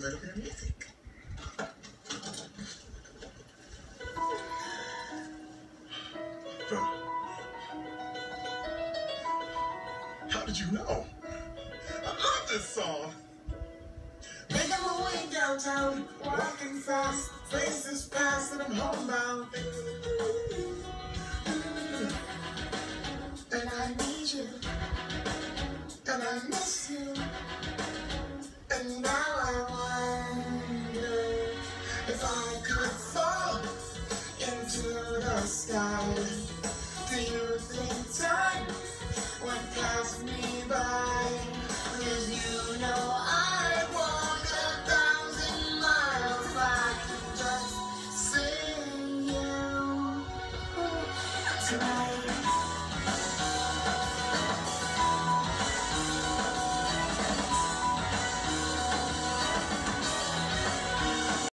little bit of music. How did you know? I love this song. Making my way downtown, walking fast, faces past and I'm homebound. And I need you, and I miss you. And now I wonder if I could fall into the sky. Do you think time went past me by? You know I'd walk a thousand miles I see you tonight.